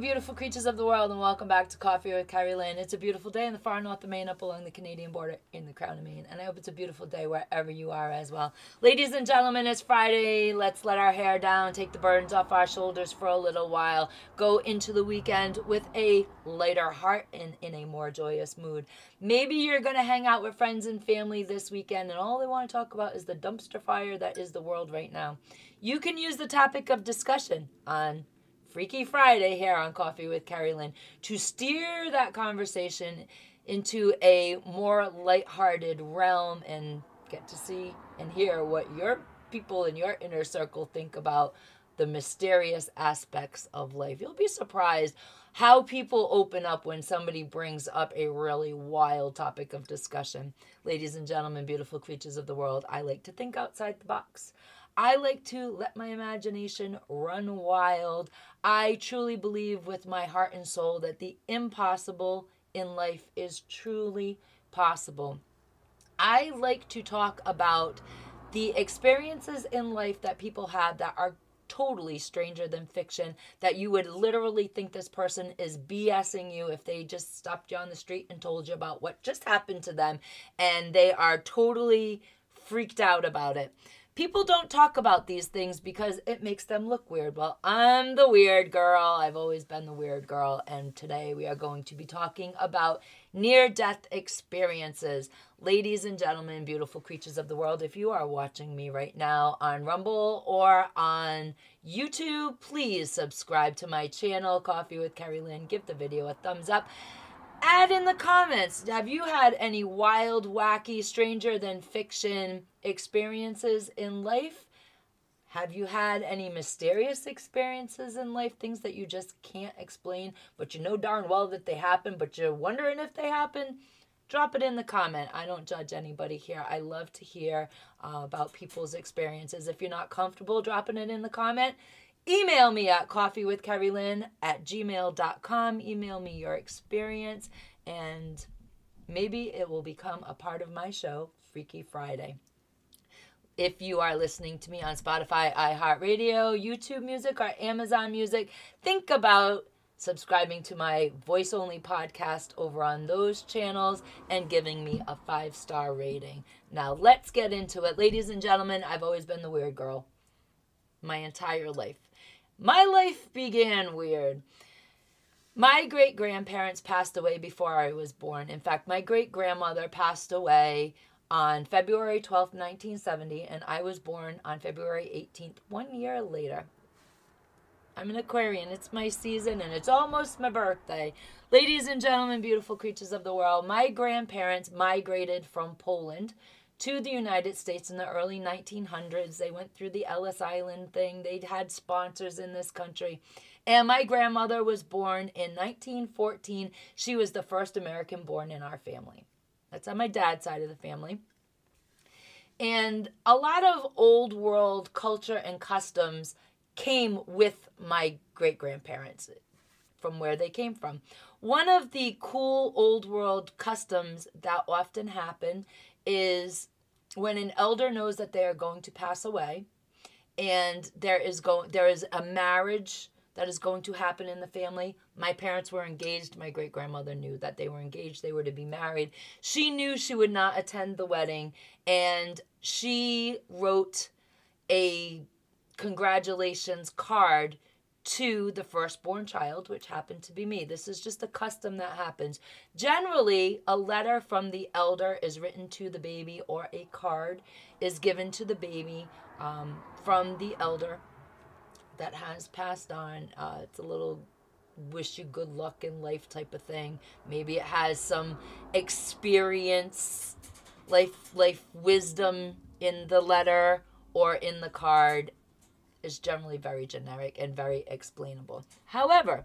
beautiful creatures of the world, and welcome back to Coffee with Kerri-Lynn. It's a beautiful day in the far north of Maine, up along the Canadian border in the crown of Maine, and I hope it's a beautiful day wherever you are as well. Ladies and gentlemen, it's Friday. Let's let our hair down, take the burdens off our shoulders for a little while, go into the weekend with a lighter heart and in a more joyous mood. Maybe you're going to hang out with friends and family this weekend, and all they want to talk about is the dumpster fire that is the world right now. You can use the topic of discussion on Freaky Friday here on Coffee with Kerri-Lynn to steer that conversation into a more lighthearted realm and get to see and hear what your people in your inner circle think about the mysterious aspects of life. You'll be surprised how people open up when somebody brings up a really wild topic of discussion. Ladies and gentlemen, beautiful creatures of the world, I like to think outside the box. I like to let my imagination run wild. I truly believe with my heart and soul that the impossible in life is truly possible. I like to talk about the experiences in life that people have that are totally stranger than fiction that you would literally think this person is BSing you if they just stopped you on the street and told you about what just happened to them and they are totally freaked out about it people don't talk about these things because it makes them look weird. Well, I'm the weird girl. I've always been the weird girl. And today we are going to be talking about near death experiences. Ladies and gentlemen, beautiful creatures of the world, if you are watching me right now on Rumble or on YouTube, please subscribe to my channel, Coffee with Kerri-Lynn. Give the video a thumbs up add in the comments have you had any wild wacky stranger than fiction experiences in life? Have you had any mysterious experiences in life things that you just can't explain but you know darn well that they happen but you're wondering if they happen? Drop it in the comment. I don't judge anybody here. I love to hear uh, about people's experiences. If you're not comfortable dropping it in the comment Email me at coffeewithkerrilynn at gmail.com. Email me your experience, and maybe it will become a part of my show, Freaky Friday. If you are listening to me on Spotify, iHeartRadio, YouTube Music, or Amazon Music, think about subscribing to my voice only podcast over on those channels and giving me a five star rating. Now, let's get into it. Ladies and gentlemen, I've always been the weird girl my entire life. My life began weird. My great grandparents passed away before I was born. In fact, my great grandmother passed away on February 12th, 1970, and I was born on February 18th, one year later. I'm an Aquarian. It's my season and it's almost my birthday. Ladies and gentlemen, beautiful creatures of the world, my grandparents migrated from Poland to the United States in the early 1900s. They went through the Ellis Island thing. They had sponsors in this country. And my grandmother was born in 1914. She was the first American born in our family. That's on my dad's side of the family. And a lot of old world culture and customs came with my great grandparents from where they came from. One of the cool old world customs that often happen is when an elder knows that they are going to pass away and there is going there is a marriage that is going to happen in the family. My parents were engaged. My great grandmother knew that they were engaged. They were to be married. She knew she would not attend the wedding, and she wrote a congratulations card to the firstborn child, which happened to be me. This is just a custom that happens. Generally, a letter from the elder is written to the baby, or a card is given to the baby um, from the elder that has passed on. Uh, it's a little wish you good luck in life type of thing. Maybe it has some experience, life, life wisdom in the letter or in the card is generally very generic and very explainable. However,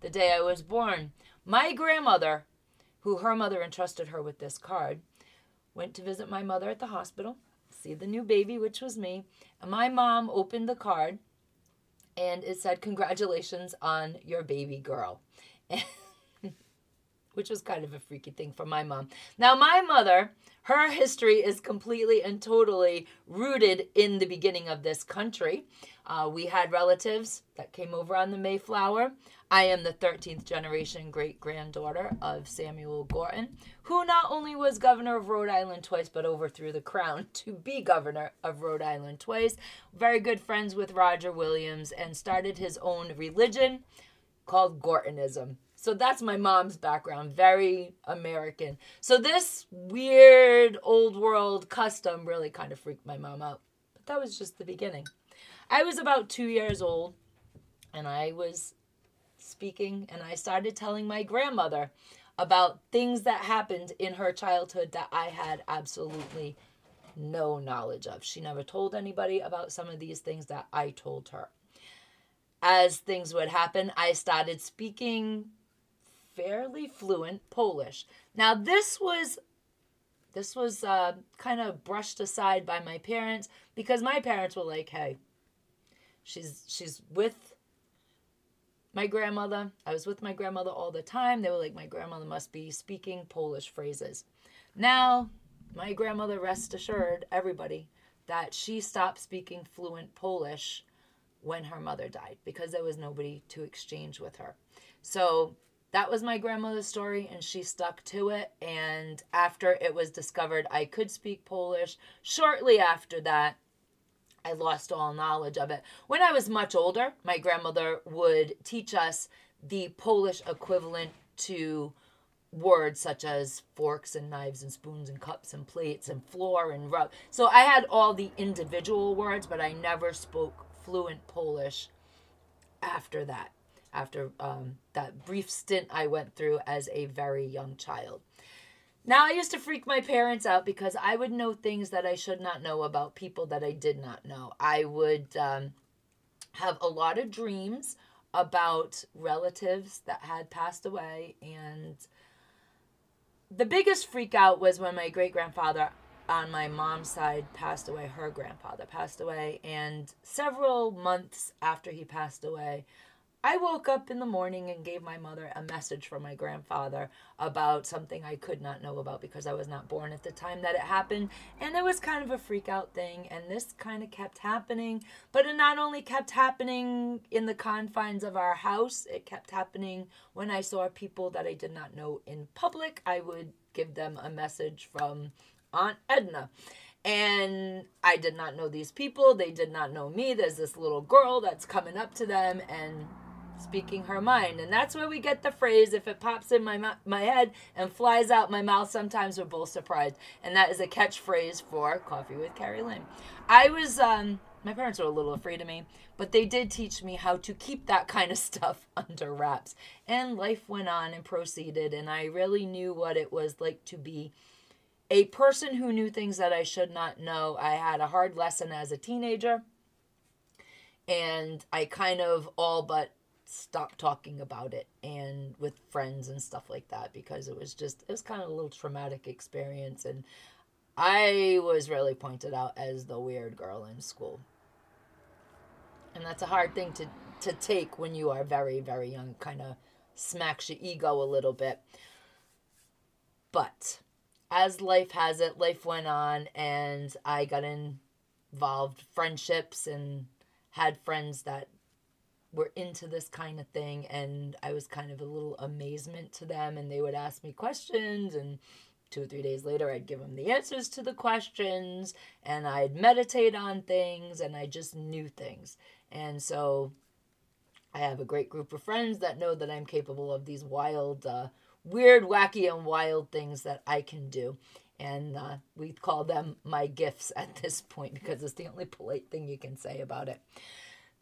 the day I was born, my grandmother, who her mother entrusted her with this card, went to visit my mother at the hospital, see the new baby, which was me, and my mom opened the card and it said, Congratulations on your baby girl. which was kind of a freaky thing for my mom. Now, my mother, her history is completely and totally rooted in the beginning of this country. Uh, we had relatives that came over on the Mayflower. I am the 13th generation great granddaughter of Samuel Gorton, who not only was governor of Rhode Island twice, but overthrew the crown to be governor of Rhode Island twice. Very good friends with Roger Williams and started his own religion called Gortonism. So that's my mom's background, very American. So this weird old world custom really kind of freaked my mom out. But that was just the beginning. I was about two years old and I was speaking and I started telling my grandmother about things that happened in her childhood that I had absolutely no knowledge of. She never told anybody about some of these things that I told her. As things would happen, I started speaking fairly fluent Polish. Now this was this was uh, kind of brushed aside by my parents because my parents were like, "Hey, she's she's with my grandmother. I was with my grandmother all the time. They were like, my grandmother must be speaking Polish phrases. Now, my grandmother, rest assured, everybody, that she stopped speaking fluent Polish when her mother died because there was nobody to exchange with her. So that was my grandmother's story, and she stuck to it. And after it was discovered I could speak Polish, shortly after that, I lost all knowledge of it. When I was much older, my grandmother would teach us the Polish equivalent to words such as forks and knives and spoons and cups and plates and floor and rug. So I had all the individual words, but I never spoke fluent Polish after that, after um, that brief stint I went through as a very young child. Now, I used to freak my parents out because I would know things that I should not know about people that I did not know. I would um, have a lot of dreams about relatives that had passed away. And the biggest freak out was when my great grandfather on my mom's side passed away. Her grandfather passed away. And several months after he passed away, I woke up in the morning and gave my mother a message from my grandfather about something I could not know about because I was not born at the time that it happened. And it was kind of a freak out thing. And this kind of kept happening. But it not only kept happening in the confines of our house, it kept happening when I saw people that I did not know in public. I would give them a message from Aunt Edna and I did not know these people. They did not know me. There's this little girl that's coming up to them and speaking her mind. And that's where we get the phrase if it pops in my, my head and flies out my mouth, sometimes we're both surprised. And that is a catchphrase for Coffee with Kerri-Lynn. I was, um, my parents were a little afraid of me, but they did teach me how to keep that kind of stuff under wraps. And life went on and proceeded, and I really knew what it was like to be a person who knew things that I should not know. I had a hard lesson as a teenager, and I kind of all but stop talking about it and with friends and stuff like that because it was just it was kind of a little traumatic experience and I was really pointed out as the weird girl in school. And that's a hard thing to to take when you are very very young kind of smacks your ego a little bit. But as life has it, life went on and I got involved friendships and had friends that were into this kind of thing and I was kind of a little amazement to them and they would ask me questions and two or three days later I'd give them the answers to the questions and I'd meditate on things and I just knew things. And so I have a great group of friends that know that I'm capable of these wild uh, weird, wacky and wild things that I can do. And uh, we call them my gifts at this point because it's the only polite thing you can say about it.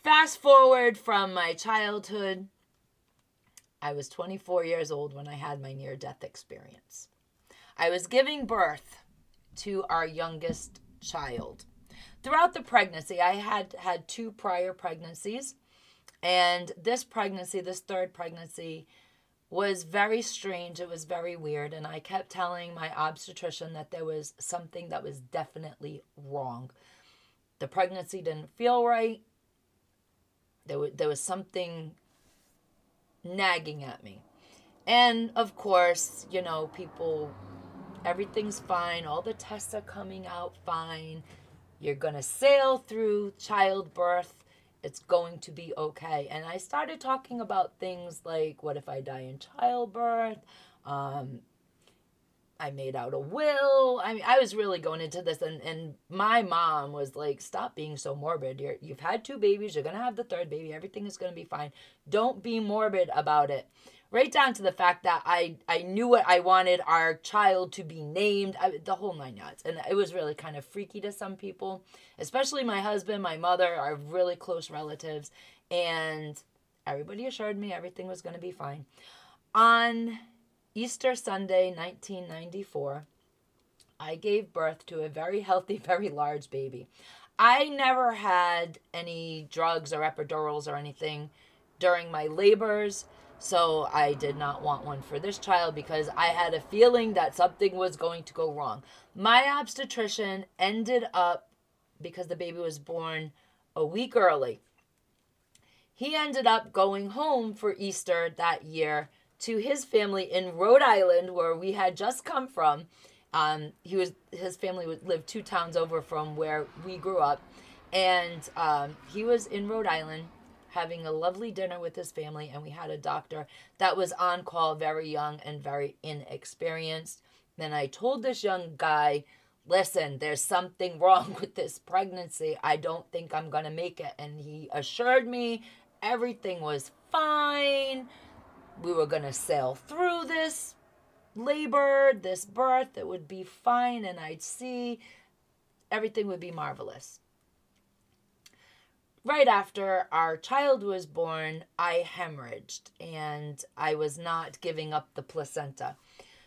Fast forward from my childhood, I was 24 years old when I had my near death experience. I was giving birth to our youngest child. Throughout the pregnancy, I had had two prior pregnancies, and this pregnancy, this third pregnancy, was very strange. It was very weird, and I kept telling my obstetrician that there was something that was definitely wrong. The pregnancy didn't feel right there was, there was something nagging at me. And of course, you know, people, everything's fine. All the tests are coming out fine. You're going to sail through childbirth. It's going to be okay. And I started talking about things like what if I die in childbirth? Um, I made out a will. I mean, I was really going into this, and, and my mom was like, Stop being so morbid. You're, you've had two babies, you're going to have the third baby, everything is going to be fine. Don't be morbid about it right down to the fact that I I knew what I wanted our child to be named, I, the whole nine yards, and it was really kind of freaky to some people, especially my husband, my mother are really close relatives, and everybody assured me everything was going to be fine. On Easter Sunday, 1994, I gave birth to a very healthy, very large baby. I never had any drugs or epidurals or anything during my labors. So I did not want one for this child because I had a feeling that something was going to go wrong. My obstetrician ended up, because the baby was born a week early, he ended up going home for Easter that year to his family in Rhode Island, where we had just come from. Um, he was his family would live two towns over from where we grew up, and um, he was in Rhode Island having a lovely dinner with his family, and we had a doctor that was on call, very young and very inexperienced. Then I told this young guy, listen, there's something wrong with this pregnancy. I don't think I'm to make it. And he assured me everything was fine. We were going to sail through this labor, this birth. It would be fine, and I'd see everything would be marvelous right after our child was born, I hemorrhaged and I was not giving up the placenta.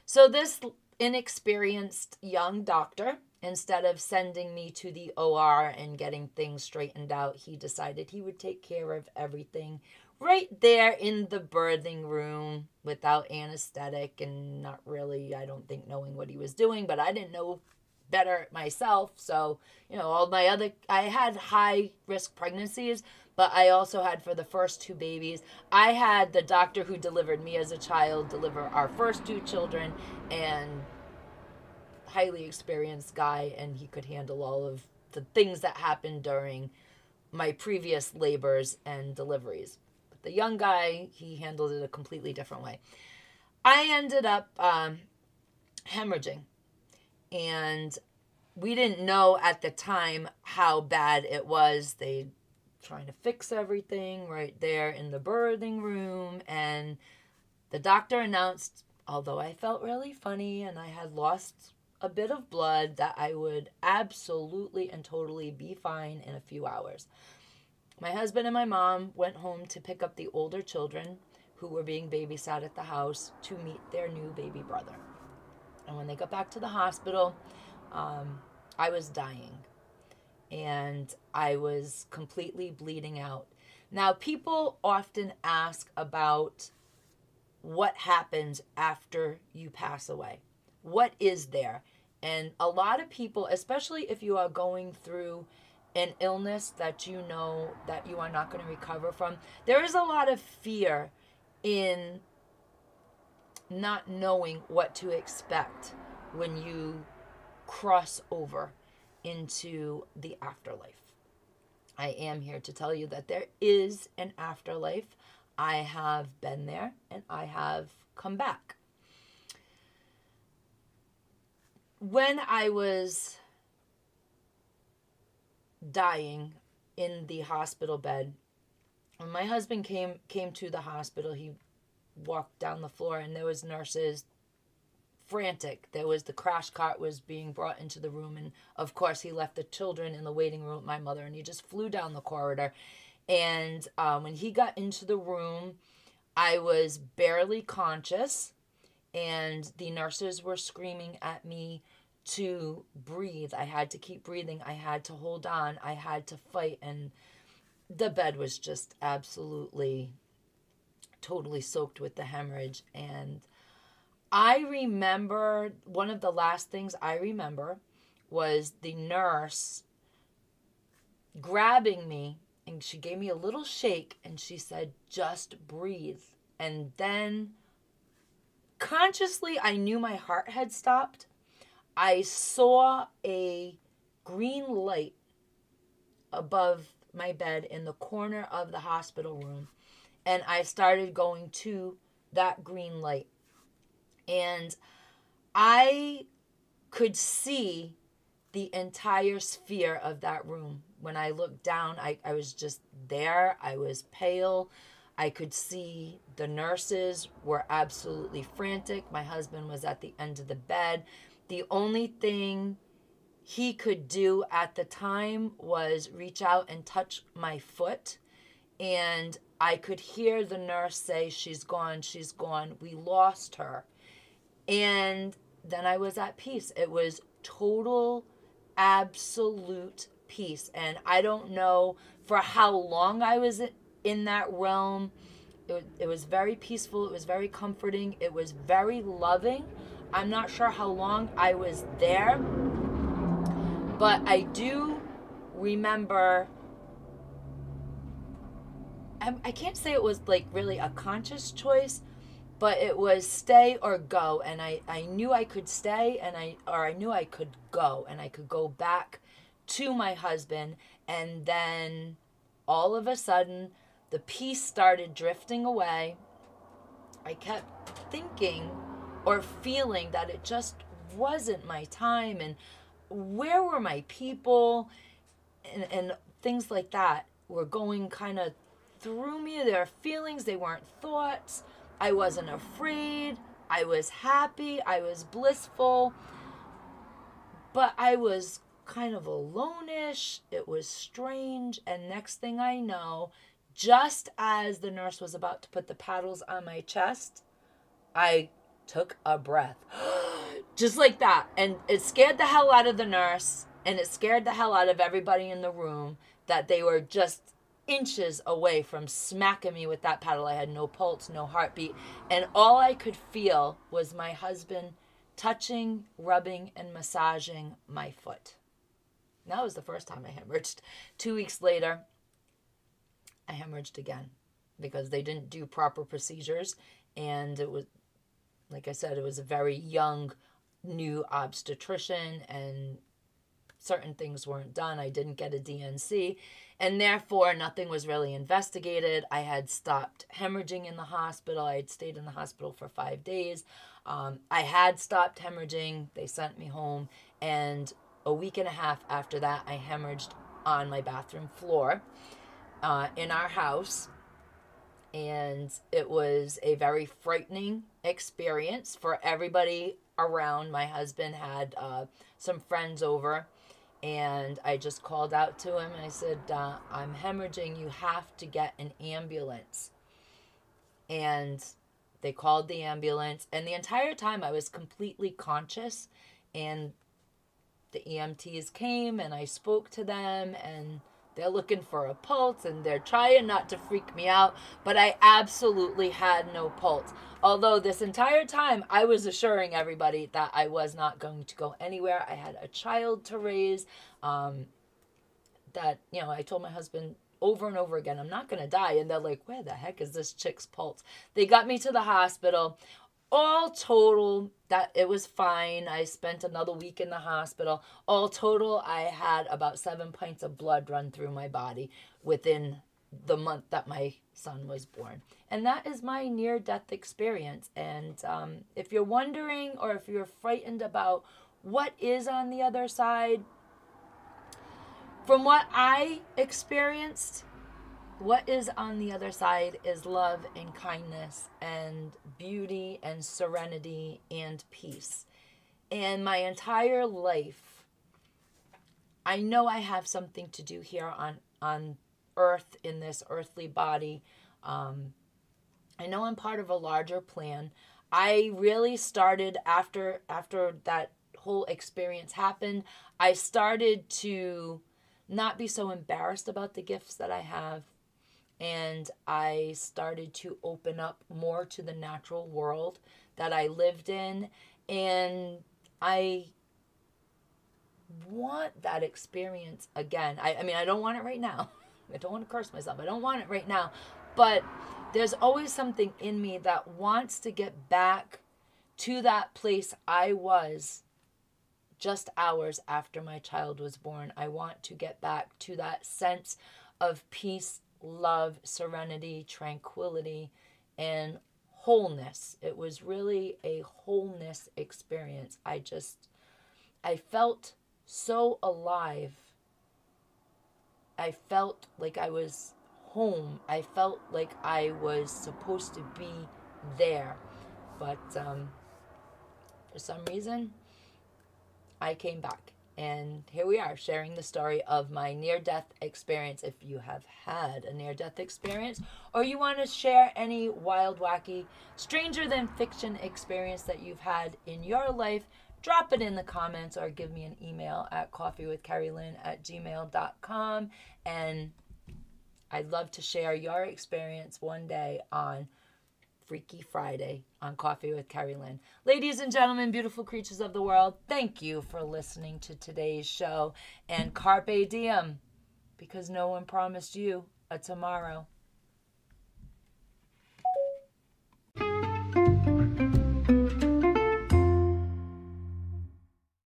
So, this inexperienced young doctor, instead of sending me to the OR and getting things straightened out, he decided he would take care of everything right there in the birthing room without anesthetic and not really, I don't think, knowing what he was doing, but I didn't know better myself. So, you know, all my other, I had high risk pregnancies, but I also had for the first two babies, I had the doctor who delivered me as a child deliver our first two children and highly experienced guy, and he could handle all of the things that happened during my previous labors and deliveries. But the young guy, he handled it a completely different way. I ended up um, hemorrhaging and we didn't know at the time how bad it was. They trying to fix everything right there in the birthing room and the doctor announced although I felt really funny and I had lost a bit of blood that I would absolutely and totally be fine in a few hours. My husband and my mom went home to pick up the older children who were being babysat at the house to meet their new baby brother. And when they got back to the hospital, um, I was dying and I was completely bleeding out. Now, people often ask about what happens after you pass away. What is there? And a lot of people, especially if you are going through an illness that you know that you are not going to recover from, there is a lot of fear in not knowing what to expect when you cross over into the afterlife. I am here to tell you that there is an afterlife. I have been there and I have come back. When I was dying in the hospital bed, when my husband came came to the hospital, he walked down the floor and there was nurses frantic. There was the crash cart was being brought into the room, and of course he left the children in the waiting room with my mother, and he just flew down the corridor. And um, when he got into the room, I was barely conscious, and the nurses were screaming at me to breathe. I had to keep breathing. I had to hold on. I had to fight, and the bed was just absolutely totally soaked with the hemorrhage and I remember one of the last things I remember was the nurse grabbing me and she gave me a little shake and she said, just breathe. And then consciously, I knew my heart had stopped. I saw a green light above my bed in the corner of the hospital room. And I started going to that green light. And I could see the entire sphere of that room. When I looked down, I, I was just there. I was pale. I could see the nurses were absolutely frantic. My husband was at the end of the bed. The only thing he could do at the time was reach out and touch my foot. And I could hear the nurse say, She's gone, she's gone. We lost her. And then I was at peace. It was total, absolute peace. And I don't know for how long I was in that realm. It, it was very peaceful. It was very comforting. It was very loving. I'm not sure how long I was there, but I do remember. I, I can't say it was like really a conscious choice, but it was stay or go and I, I knew i could stay and i or i knew i could go and i could go back to my husband and then all of a sudden the peace started drifting away i kept thinking or feeling that it just wasn't my time and where were my people and, and things like that were going kind of through me their feelings they weren't thoughts I wasn't afraid. I was happy. I was blissful. But I was kind of aloneish. It was strange. And next thing I know, just as the nurse was about to put the paddles on my chest, I took a breath. just like that. And it scared the hell out of the nurse. And it scared the hell out of everybody in the room that they were just inches away from smacking me with that paddle. I had no pulse, no heartbeat, and all I could feel was my husband touching, rubbing, and massaging my foot. That was the first time I hemorrhaged. Two weeks later, I hemorrhaged again because they didn't do proper procedures, and it was, like I said, it was a very young, new obstetrician, and certain things weren't done. I didn't get a D&C and therefore nothing was really investigated. I had stopped hemorrhaging in the hospital. I had stayed in the hospital for five days. Um, I had stopped hemorrhaging. They sent me home, and a week and a half after that, I hemorrhaged on my bathroom floor uh, in our house. And it was a very frightening experience for everybody around. My husband had uh, some friends over and I just called out to him and I said, uh, I'm hemorrhaging. You have to get an ambulance. And they called the ambulance. And the entire time I was completely conscious. And the EMTs came and I spoke to them and they're looking for a pulse and they're trying not to freak me out, but I absolutely had no pulse. Although this entire time I was assuring everybody that I was not going to go anywhere. I had a child to raise. Um, that, you know, I told my husband over and over again, I'm not going to die. And they're like, where the heck is this chick's pulse? They got me to the hospital all total that it was fine. I spent another week in the hospital. All total i had about seven pints of blood run through my body within the month that my son was born. And that is my near death experience. And um, if you're wondering or if you're frightened about what is on the other side from what i experienced what is on the other side is love and kindness and beauty and serenity and peace. And my entire life, I know I have something to do here on, on earth in this earthly body. Um, I know I'm part of a larger plan. I really started after after that whole experience happened. I started to not be so embarrassed about the gifts that I have and I started to open up more to the natural world that I lived in. And I want that experience again. I, I mean, I don't want it right now. I don't want to curse myself. I don't want it right now. But there's always something in me that wants to get back to that place I was just hours after my child was born. I want to get back to that sense of peace, love, serenity, tranquility, and wholeness. It was really a wholeness experience. I just, I felt so alive. I felt like I was home. I felt like I was supposed to be there. But um, for some reason, I came back. And here we are sharing the story of my near death experience. If you have had a near death experience or you want to share any wild, wacky, stranger than fiction experience that you've had in your life, drop it in the comments or give me an email at coffeewithkerrilynn at gmail.com. And I'd love to share your experience one day on Freaky Friday on Coffee with Kerri-Lynn. Ladies and gentlemen, beautiful creatures of the world, thank you for listening to today's show. And Carpe Diem, because no one promised you a tomorrow.